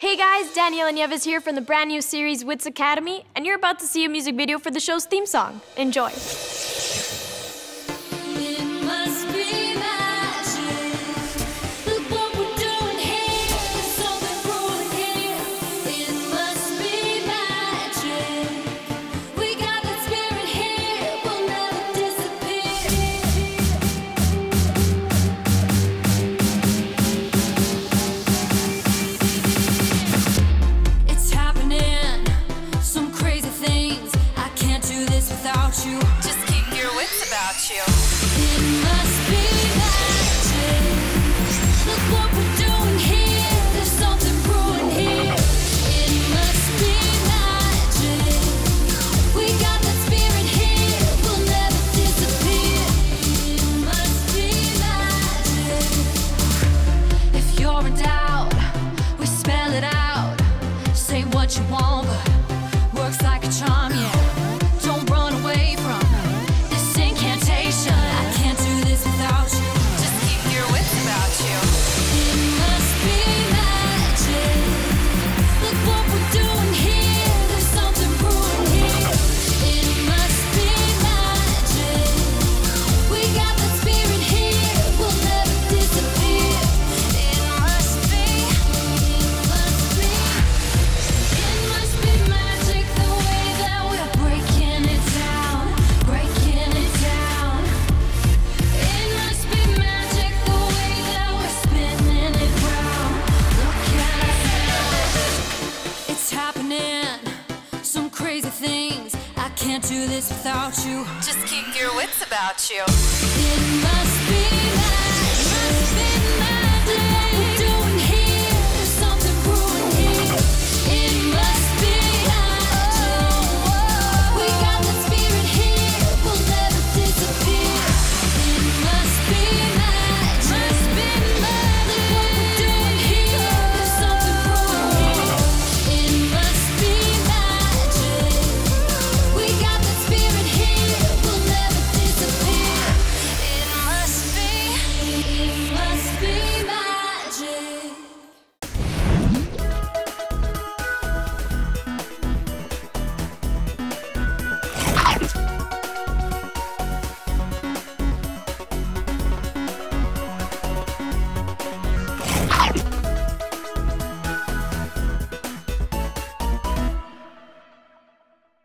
Hey guys, Daniela Nieves here from the brand new series Wits Academy, and you're about to see a music video for the show's theme song. Enjoy. About you. It must be magic. Look what we're doing here. There's something brewing here. It must be magic. We got that spirit here. We'll never disappear. It must be magic. If you're in doubt, we spell it out. Say what you want, but works like a charm, yeah. Crazy things. I can't do this without you. Just keep your wits about you.